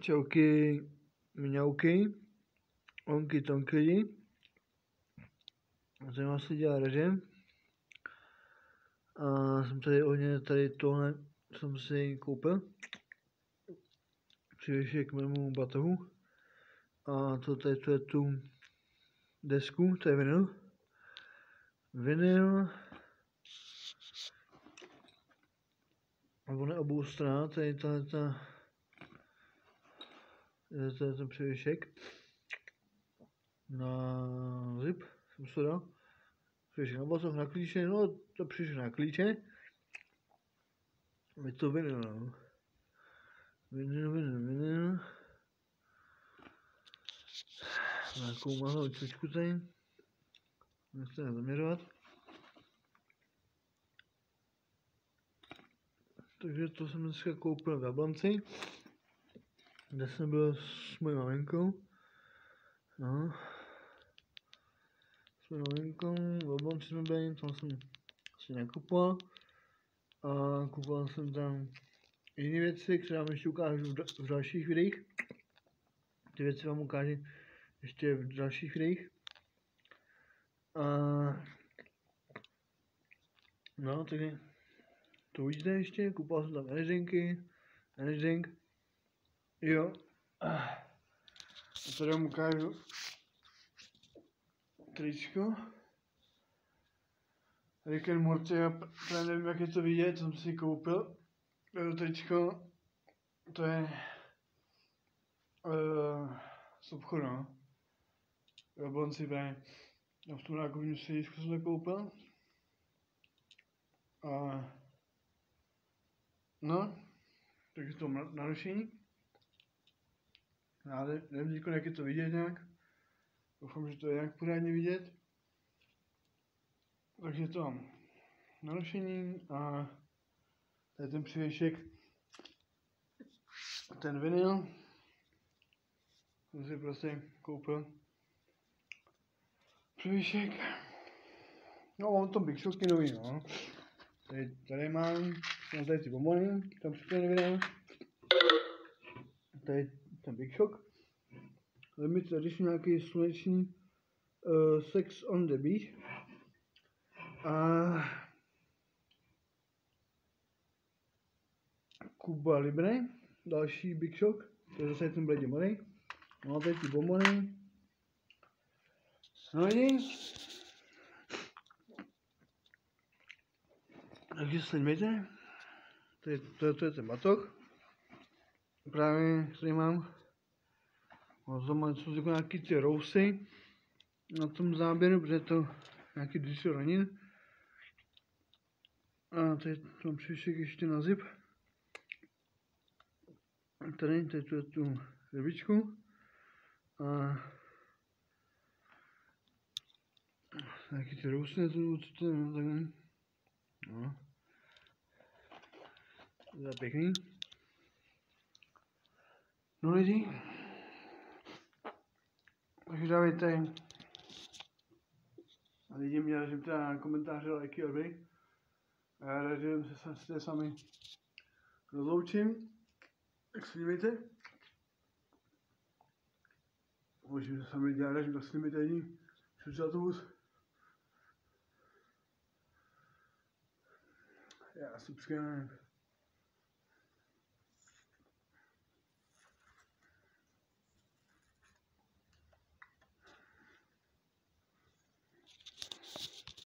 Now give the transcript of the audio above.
Čauky, mňauky, onky tonky. Zajímá se dělá režim. A jsem tady ohně, tady tohle jsem si koupil. Přivěšil k mému batohu. A to tady to je tu desku, to je vinyl. Vinyl. A on je obou stran, tady tahle ta to je ten převěšek na zip, jsem se dal. Převěšek na batoh, na klíče, no to přišlo na klíče. Je to vinyl, no. Vinyl, vinyl, vinyl. Nějakou malou čočku tady. Nechci zaměřovat. Takže to jsem dneska koupil v Jablonci kde jsem byl s mojí maminkou. No. S mojí maminkou, v Oblonci jsme byli, tam jsem si nakupoval. A kupoval jsem tam jiné věci, které vám ještě ukážu v, dalších videích. Ty věci vám ukážu ještě v dalších videích. A no, takže to uvidíte ještě, kupoval jsem tam energy, energy, Jo. A tady vám ukážu tričko. Rick and Morty, já nevím, jak je to vidět, jsem si koupil. To tričko, to je uh, z obchodu, no. Jablonci právě. Já v tom nákupním středisku jsem to koupil. A no, takže to narušení. Já nevím, jak je to vidět nějak. Doufám, že to je nějak pořádně vidět. Takže to narušení a tady ten přivěšek, ten vinyl, jsem si prostě koupil přivěšek. No, on to Big Shocky nový, no. Tady, tady mám, mám tady ty bombony, tam připravený vinyl. Tady ten Big Shock. Limited edition nějaký sluneční uh, Sex on the Beach. A Kuba Libre, další Big Shock, to je zase ten bledě. No a teď ty bombony. No Takže sledujte. To je, to, to je ten batoh. Právě, který mám. No, to má jsou jako nějaký ty rousy na tom záběru, protože to nějaký díl ranin. A teď mám příšek ještě na zip. Tady, tady tu je tu rybičku. A nějaký ty rousy na to, co to je, takhle. No. To je pěkný. No lidi, takže dávejte a lidi mě režim teda na komentáře, lajky, odběry. A já režim se s sami rozloučím. Tak se dívejte. Můžeme se sami dělat se dívejte jedním. Šuč autobus. Já subscribe.